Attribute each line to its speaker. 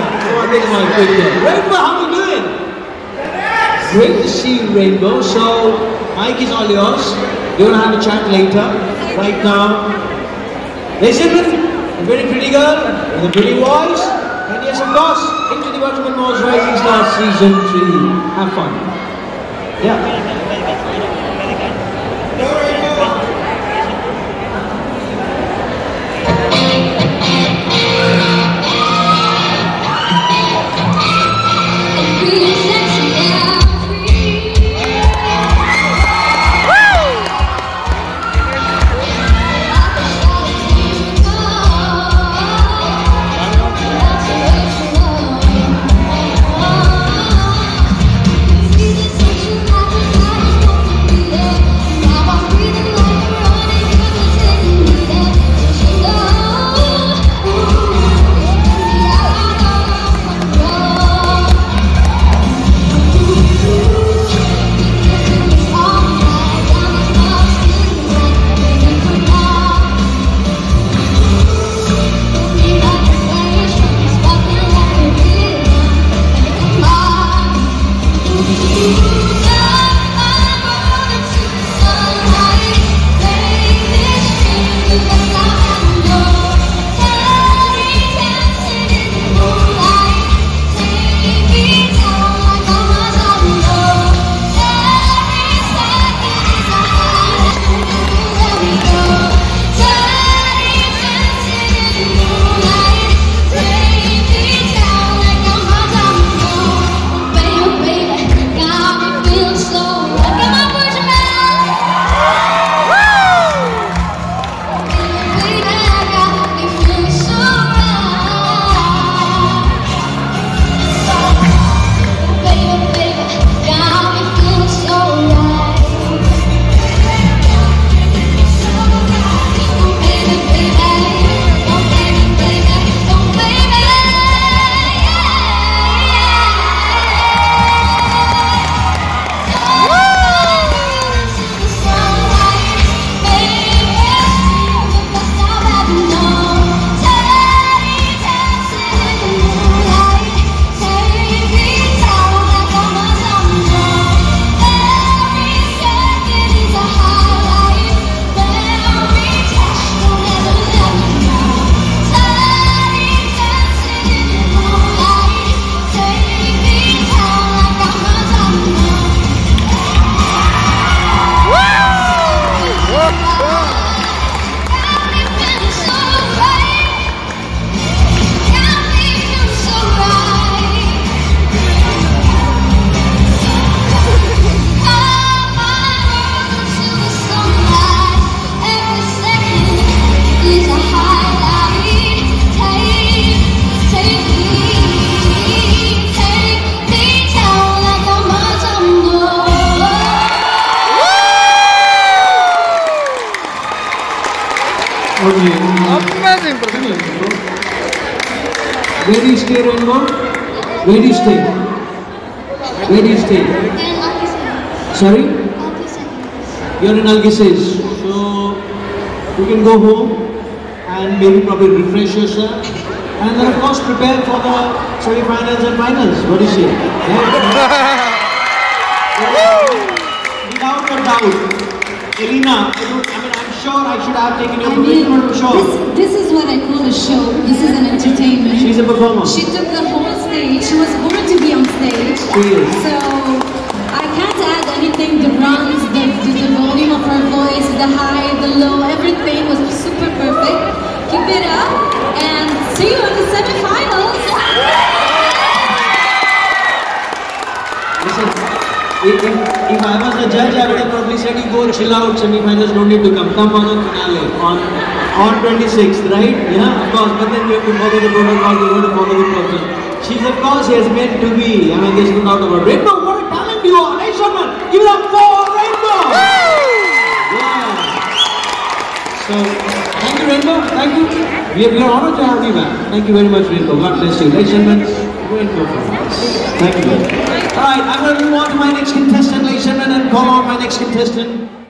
Speaker 1: mic quick here. Rainbow, how you doing? Great to see you, Rainbow. So, mic is all yours. You're gonna have a chat later. Right now, and a very pretty girl with a pretty voice. And yes, of course, into the Burjuman Mall's Rising Star Season 3. Have fun. Yeah.
Speaker 2: Amazing performance.
Speaker 1: Where do you stay, Rainbow? Where do you stay? Where do you stay? Sorry? You're in Algeciras. So, you can go home and maybe probably refresh yourself. And then of course prepare for the semi-finals and finals. What do you say? Without a doubt, Elena, I, don't, I mean, I'm sure I should have taken your
Speaker 3: I mean,
Speaker 1: permission, but
Speaker 3: this, this is what I call a show. This is an entertainment.
Speaker 1: She's a performer.
Speaker 3: She took the whole stage. She was born to be on stage.
Speaker 1: She is.
Speaker 3: So I can't add anything. The runs, the, the volume of her voice, the high, the low, everything was super perfect. Keep it up and see you in the semifinals.
Speaker 1: Listen, if, I was the judge, I would have probably said you go chill out, semi-finals don't need to come. Come on finale on on 26th, right? Yeah, of course. But then we have to follow the protocol, we have to follow the process. She's of course she has meant to be. I mean, there's no doubt about it. Rainbow, what a talent you are! Ladies and gentlemen, give it up for Rainbow! Yeah. So, thank you, Rainbow. Thank you. We are, honored to have you back. Thank you very much, Rainbow. God bless you. Ladies and Thank you. All right, I'm going to move on to my next contestant, ladies and gentlemen, and call on my next contestant.